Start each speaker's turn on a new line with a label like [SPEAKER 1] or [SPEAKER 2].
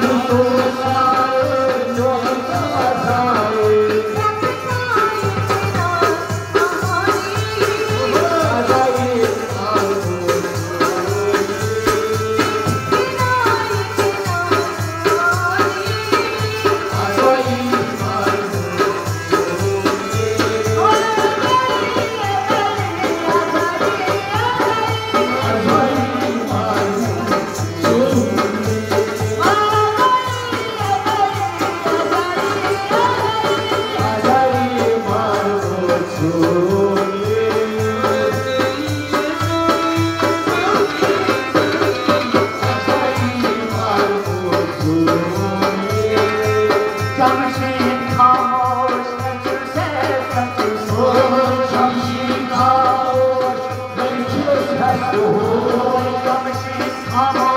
[SPEAKER 1] Guru
[SPEAKER 2] Oh,